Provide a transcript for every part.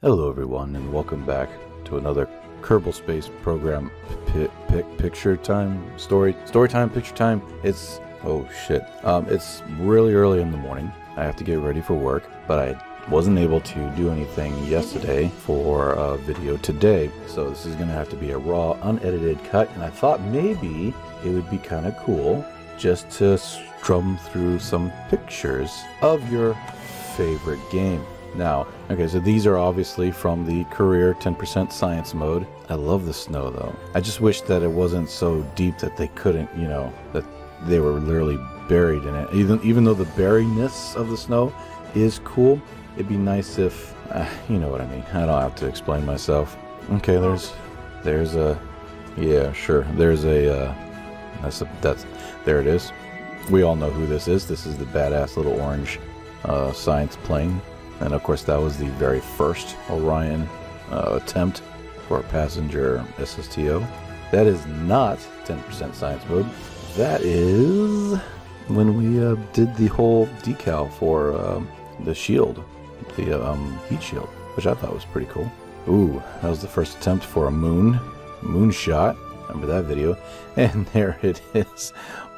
Hello, everyone, and welcome back to another Kerbal Space program. Pick, pick, picture time, story, story time, picture time. It's oh shit. Um, it's really early in the morning. I have to get ready for work, but I wasn't able to do anything yesterday for a video today. So this is gonna have to be a raw, unedited cut. And I thought maybe it would be kind of cool just to strum through some pictures of your favorite game. Now, okay, so these are obviously from the career 10% science mode. I love the snow though. I just wish that it wasn't so deep that they couldn't, you know, that they were literally buried in it. Even even though the berryness of the snow is cool, it'd be nice if, uh, you know what I mean. I don't have to explain myself. Okay, there's, there's a, yeah, sure. There's a, uh, that's a, that's, there it is. We all know who this is. This is the badass little orange uh, science plane. And of course, that was the very first Orion uh, attempt for a passenger SSTO. That is not 10% science mode. That is when we uh, did the whole decal for uh, the shield, the um, heat shield, which I thought was pretty cool. Ooh, that was the first attempt for a moon, moonshot. Remember that video? And there it is.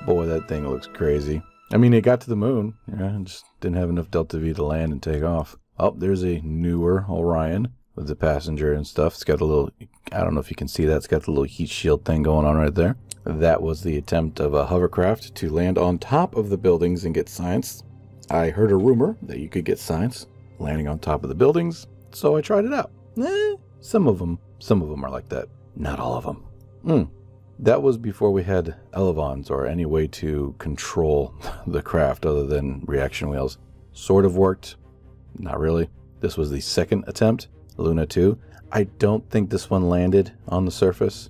Boy, that thing looks crazy. I mean, it got to the moon. Yeah, just didn't have enough delta V to land and take off. Oh, there's a newer Orion with the passenger and stuff. It's got a little, I don't know if you can see that. It's got the little heat shield thing going on right there. That was the attempt of a hovercraft to land on top of the buildings and get science. I heard a rumor that you could get science landing on top of the buildings, so I tried it out. Eh, some of them, some of them are like that. Not all of them. Hmm. That was before we had elevons or any way to control the craft other than reaction wheels. Sort of worked, not really. This was the second attempt, Luna 2. I don't think this one landed on the surface.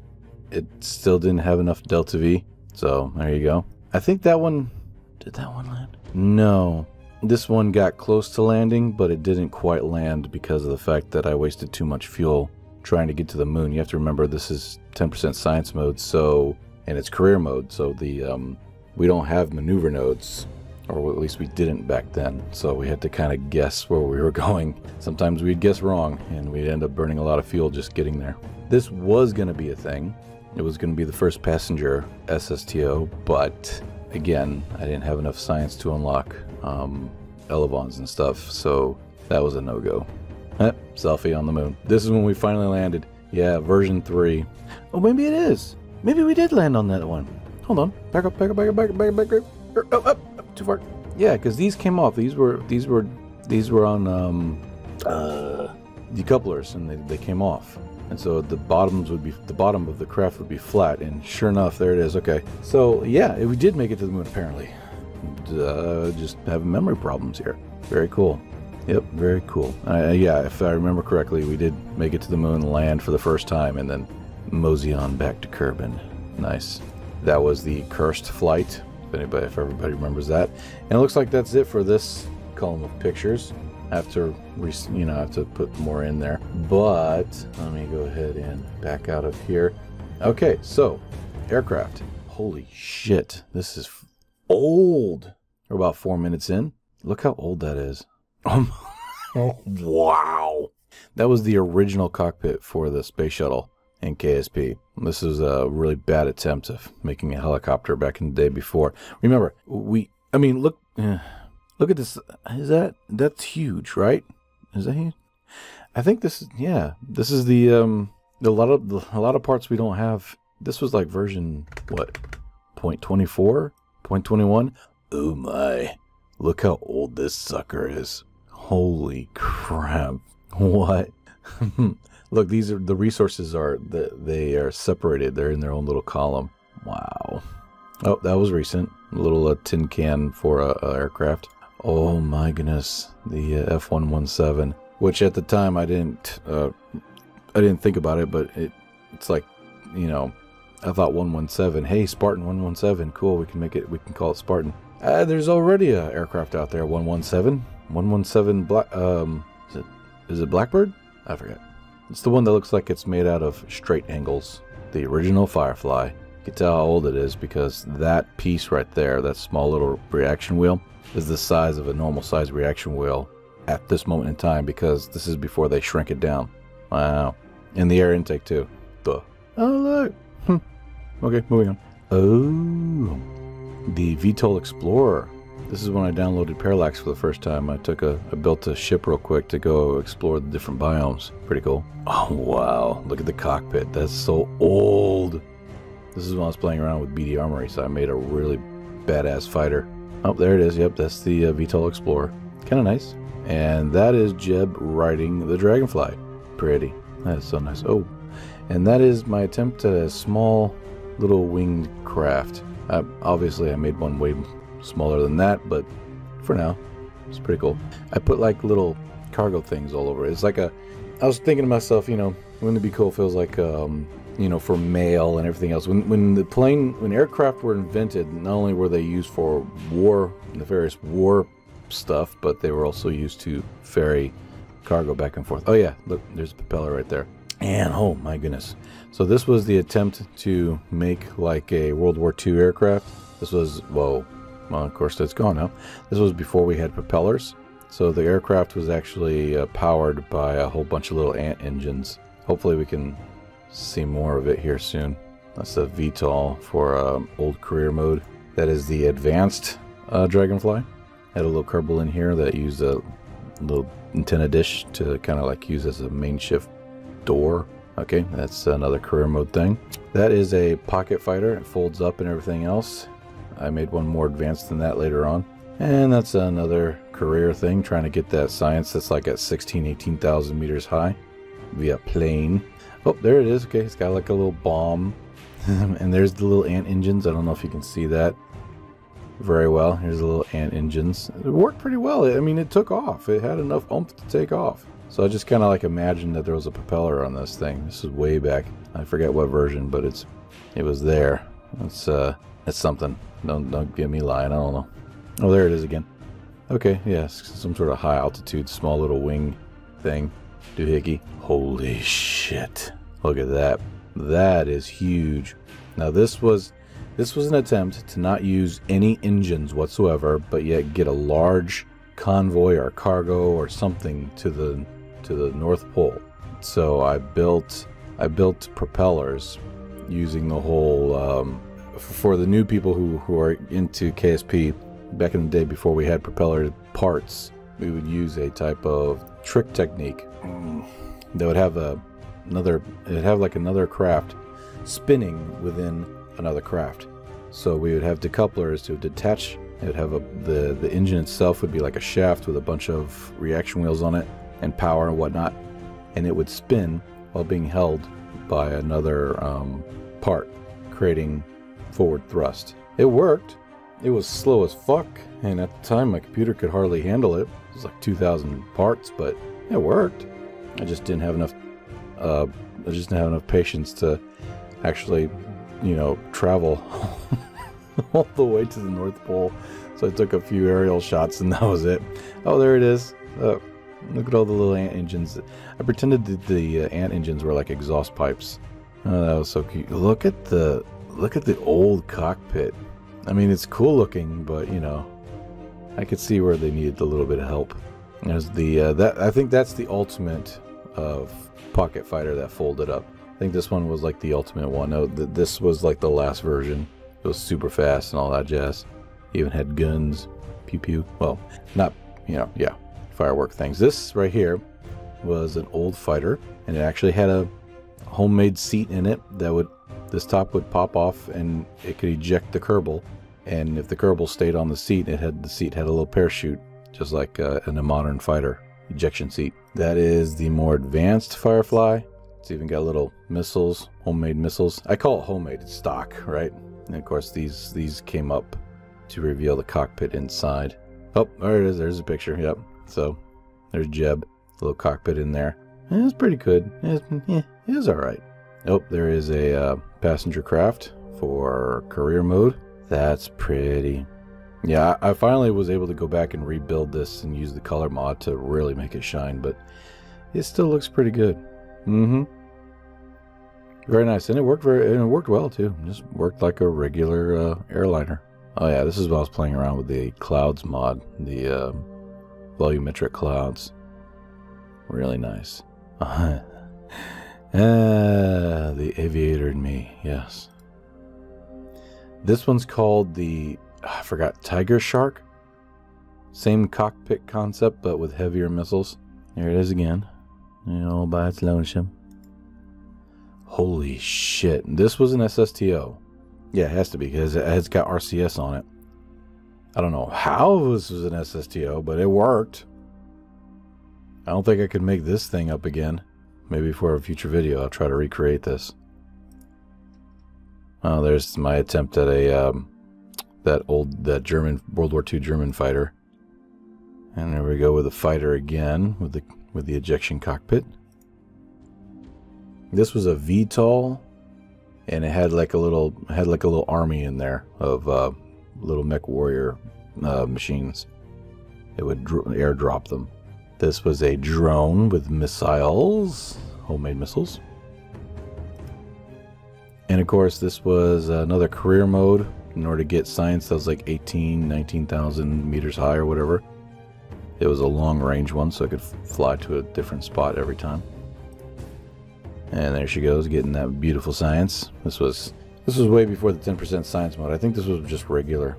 It still didn't have enough delta V, so there you go. I think that one, did that one land? No. This one got close to landing, but it didn't quite land because of the fact that I wasted too much fuel trying to get to the moon. You have to remember this is 10% science mode, so and it's career mode, so the um, we don't have maneuver nodes, or at least we didn't back then. So we had to kind of guess where we were going. Sometimes we'd guess wrong, and we'd end up burning a lot of fuel just getting there. This was going to be a thing. It was going to be the first passenger SSTO, but again, I didn't have enough science to unlock um, elevons and stuff, so that was a no-go. Selfie on the moon. This is when we finally landed. Yeah, version 3. Oh, maybe it is. Maybe we did land on that one. Hold on. Back up, back up, back up, back up, back up, back up. Oh, up, up, too far. Yeah, because these came off. These were these were these were on um uh decouplers and they, they came off. And so the bottoms would be the bottom of the craft would be flat, and sure enough, there it is. Okay, so yeah, we did make it to the moon apparently. Uh, just having memory problems here. Very cool. Yep, very cool. Uh, yeah, if I remember correctly, we did make it to the moon, land for the first time, and then mosey on back to Kerbin. Nice. That was the cursed flight. If anybody, if everybody remembers that, and it looks like that's it for this column of pictures. I have to, you know, I have to put more in there. But let me go ahead and back out of here. Okay, so aircraft. Holy shit, this is old. We're about four minutes in. Look how old that is. Um, oh, wow. That was the original cockpit for the space shuttle in KSP. This is a really bad attempt of making a helicopter back in the day before. Remember, we, I mean, look, uh, look at this. Is that, that's huge, right? Is that huge? I think this yeah, this is the, um, a lot of, a lot of parts we don't have. This was like version, what, 0.24, 0.21? Oh my, look how old this sucker is. Holy crap. What? Look, these are the resources are they are separated. They're in their own little column. Wow. Oh, that was recent. A little uh, tin can for a, a, aircraft. Oh my goodness, the uh, F117, which at the time I didn't, uh, I didn't think about it, but it, it's like, you know, I thought 117. Hey, Spartan 117, cool. We can make it. We can call it Spartan. Uh, there's already a aircraft out there, 117. 117 black um is it is it blackbird i forget it's the one that looks like it's made out of straight angles the original firefly you can tell how old it is because that piece right there that small little reaction wheel is the size of a normal size reaction wheel at this moment in time because this is before they shrink it down. Wow. And the air intake too. Duh. Oh look. Hmm. Okay, moving on. Oh, the VTOL Explorer. This is when I downloaded Parallax for the first time. I took a, I built a ship real quick to go explore the different biomes. Pretty cool. Oh wow, look at the cockpit. That's so old. This is when I was playing around with BD Armory, so I made a really badass fighter. Oh, there it is. Yep, that's the uh, VTOL Explorer. Kind of nice. And that is Jeb riding the Dragonfly. Pretty. That is so nice. Oh, and that is my attempt at a small little winged craft. Uh, obviously, I made one way smaller than that, but for now, it's pretty cool. I put like little cargo things all over it. It's like a. I was thinking to myself, you know, wouldn't it be cool if it was like, um, you know, for mail and everything else? When when the plane, when aircraft were invented, not only were they used for war, nefarious war stuff, but they were also used to ferry cargo back and forth. Oh yeah, look, there's a propeller right there. And oh my goodness. So this was the attempt to make like a World War II aircraft. This was, whoa, well, of course that's gone now. This was before we had propellers. So the aircraft was actually uh, powered by a whole bunch of little ant engines. Hopefully we can see more of it here soon. That's the VTOL for um, old career mode. That is the advanced uh, Dragonfly. Had a little Kerbal in here that used a little antenna dish to kind of like use as a main shift door. Okay, that's another career mode thing. That is a pocket fighter. It folds up and everything else. I made one more advanced than that later on. And that's another career thing, trying to get that science that's like at 16, 18,000 meters high via plane. Oh, there it is. Okay, it's got like a little bomb. and there's the little ant engines. I don't know if you can see that very well. Here's the little ant engines. It worked pretty well. I mean, it took off. It had enough oomph to take off. So I just kind of like imagined that there was a propeller on this thing. This is way back. I forget what version, but it's it was there. It's uh, it's something. Don't don't get me lying. I don't know. Oh, there it is again. Okay, yes, some sort of high altitude, small little wing thing. Doohickey. Holy shit! Look at that. That is huge. Now this was this was an attempt to not use any engines whatsoever, but yet get a large convoy or cargo or something to the to the North Pole. So I built I built propellers using the whole um, for the new people who who are into KSP. Back in the day, before we had propeller parts, we would use a type of trick technique that would have a another it would have like another craft spinning within another craft. So we would have decouplers to detach. It would have a the the engine itself would be like a shaft with a bunch of reaction wheels on it and power and whatnot, and it would spin while being held by another um, part, creating forward thrust. It worked. It was slow as fuck, and at the time my computer could hardly handle it. It was like 2,000 parts, but it worked. I just didn't have enough. Uh, I just didn't have enough patience to actually, you know, travel all the way to the North Pole. So I took a few aerial shots, and that was it. Oh, there it is. Oh, Look at all the little ant engines. I pretended that the uh, ant engines were like exhaust pipes. Oh, that was so cute. Look at the look at the old cockpit. I mean, it's cool looking, but you know, I could see where they needed a little bit of help. As the uh, that I think that's the ultimate of pocket fighter that folded up. I think this one was like the ultimate one. No, th this was like the last version. It was super fast and all that jazz. Even had guns, pew pew. Well, not you know, yeah, firework things. This right here was an old fighter, and it actually had a homemade seat in it that would this top would pop off and it could eject the Kerbal. And if the Kerbal stayed on the seat, it had the seat had a little parachute, just like uh, in a modern fighter ejection seat. That is the more advanced Firefly. It's even got little missiles, homemade missiles. I call it homemade. It's stock, right? And of course, these these came up to reveal the cockpit inside. Oh, there it is. There's a picture. Yep. So there's Jeb, little cockpit in there. It's pretty good. It's, yeah, it is all right. Oh, there is a uh, passenger craft for career mode. That's pretty. Yeah, I finally was able to go back and rebuild this and use the color mod to really make it shine, but it still looks pretty good. Mm-hmm. Very nice, and it worked very, and it worked well too. Just worked like a regular uh, airliner. Oh yeah, this is what I was playing around with the clouds mod, the uh, volumetric clouds. Really nice. Uh, ah, the aviator in me, yes. This one's called the, I forgot, Tiger Shark? Same cockpit concept, but with heavier missiles. There it is again. You know, by its lonesome. Holy shit. This was an SSTO. Yeah, it has to be because it's got RCS on it. I don't know how this was an SSTO, but it worked. I don't think I could make this thing up again. Maybe for a future video, I'll try to recreate this. Oh, there's my attempt at a um, that old that German World War II German fighter. And there we go with the fighter again with the with the ejection cockpit. This was a VTOL, and it had like a little had like a little army in there of uh, little mech warrior uh, machines. It would airdrop them. This was a drone with missiles, homemade missiles. And of course, this was another career mode. In order to get science, that was like 18, 19,000 meters high or whatever. It was a long range one, so I could fly to a different spot every time. And there she goes, getting that beautiful science. This was this was way before the 10% science mode. I think this was just regular.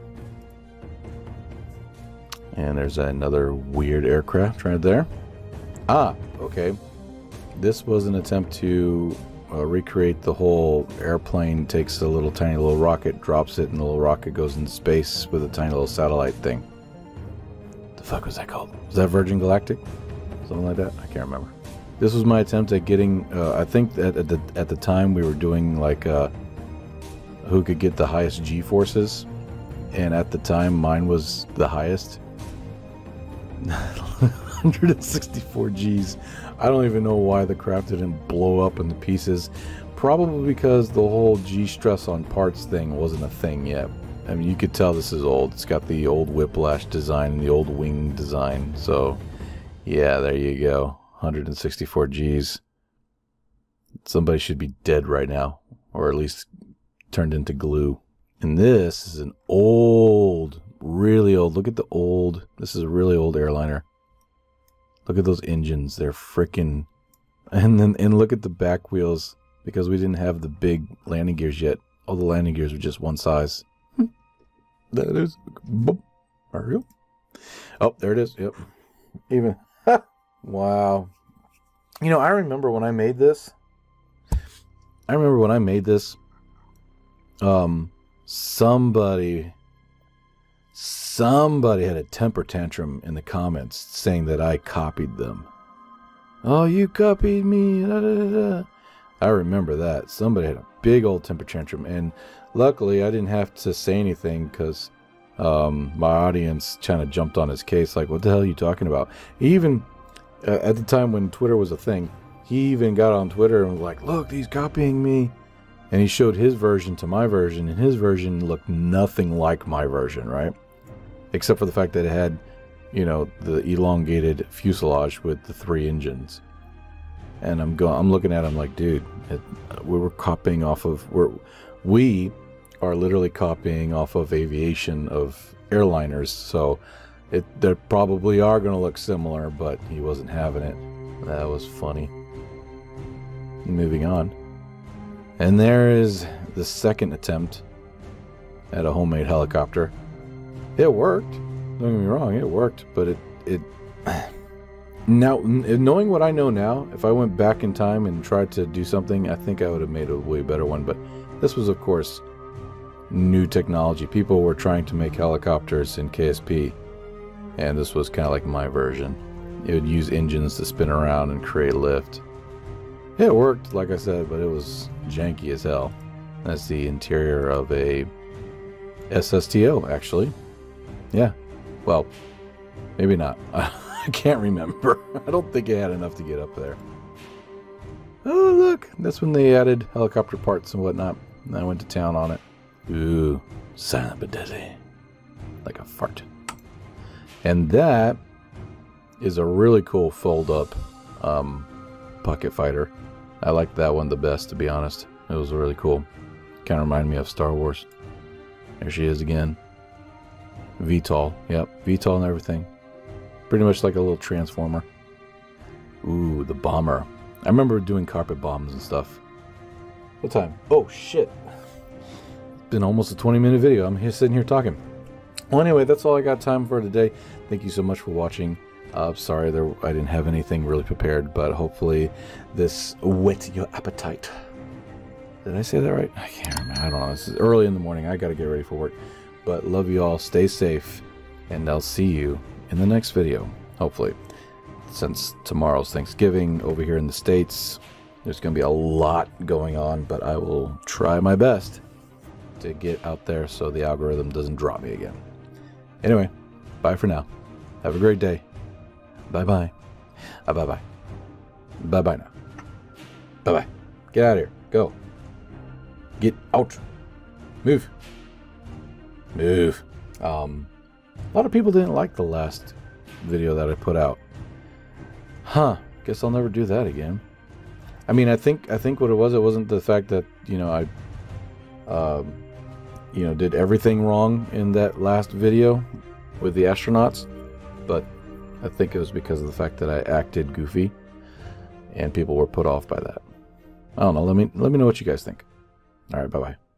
And there's another weird aircraft right there. Ah, okay. This was an attempt to uh, recreate the whole airplane takes a little tiny little rocket, drops it, and the little rocket goes into space with a tiny little satellite thing. The fuck was that called? Was that Virgin Galactic? Something like that? I can't remember. This was my attempt at getting. Uh, I think that at the at the time we were doing like uh, who could get the highest G forces, and at the time mine was the highest. 164 Gs. I don't even know why the craft didn't blow up into pieces. Probably because the whole G stress on parts thing wasn't a thing yet. I mean, you could tell this is old. It's got the old whiplash design and the old wing design. So, yeah, there you go. 164 Gs. Somebody should be dead right now, or at least turned into glue. And this is an old, really old. Look at the old. This is a really old airliner. Look at those engines. They're freaking. And then and look at the back wheels because we didn't have the big landing gears yet. All the landing gears were just one size. that is. Boom. Mario. Oh, there it is. Yep. Even. Wow. You know, I remember when I made this. I remember when I made this. Um, somebody, somebody had a temper tantrum in the comments saying that I copied them. Oh, you copied me. Da, da, da, I remember that. Somebody had a big old temper tantrum, and luckily I didn't have to say anything because um, my audience kind of jumped on his case, like, "What the hell are you talking about?" He even uh, at the time when Twitter was a thing, he even got on Twitter and was like, "Look, he's copying me," and he showed his version to my version, and his version looked nothing like my version, right? Except for the fact that it had, you know, the elongated fuselage with the three engines. And I'm going, I'm looking at him like, dude, it, we were copying off of, we're, we are literally copying off of aviation of airliners, so it, they probably are going to look similar, but he wasn't having it. That was funny. Moving on. And there is the second attempt at a homemade helicopter. It worked. Don't get me wrong, it worked, but it it now knowing what I know now, if I went back in time and tried to do something, I think I would have made a way better one, but this was of course new technology. People were trying to make helicopters in KSP and this was kind of like my version. It would use engines to spin around and create lift. It worked, like I said, but it was janky as hell. That's the interior of a SSTO, actually. Yeah. Well, maybe not. I can't remember. I don't think it had enough to get up there. Oh, look. That's when they added helicopter parts and whatnot. And I went to town on it. Ooh, silent but deadly. Like a fart. And that is a really cool fold-up um, pocket fighter. I liked that one the best, to be honest. It was really cool. Kind of reminded me of Star Wars. There she is again. VTOL. Yep, VTOL and everything. Pretty much like a little transformer. Ooh, the bomber. I remember doing carpet bombs and stuff. What time? Oh, shit. It's been almost a 20 minute video. I'm here sitting here talking. Well, anyway, that's all I got time for today. Thank you so much for watching. Uh, sorry, there I didn't have anything really prepared, but hopefully this whet your appetite. Did I say that right? I can't remember. I don't know. This is early in the morning. I got to get ready for work. But love you all. Stay safe. And I'll see you in the next video, hopefully. Since tomorrow's Thanksgiving over here in the States, there's going to be a lot going on, but I will try my best to get out there so the algorithm doesn't drop me again. Anyway, bye for now. Have a great day. Bye bye. Uh, bye bye. Bye bye now. Bye bye. Get out of here. Go. Get out. Move. Move. Um, a lot of people didn't like the last video that I put out. Huh. Guess I'll never do that again. I mean, I think I think what it was, it wasn't the fact that you know I, um, you know, did everything wrong in that last video with the astronauts, but I think it was because of the fact that I acted goofy, and people were put off by that. I don't know. Let me let me know what you guys think. All right. Bye bye.